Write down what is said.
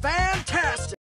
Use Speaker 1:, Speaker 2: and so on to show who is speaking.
Speaker 1: Fantastic!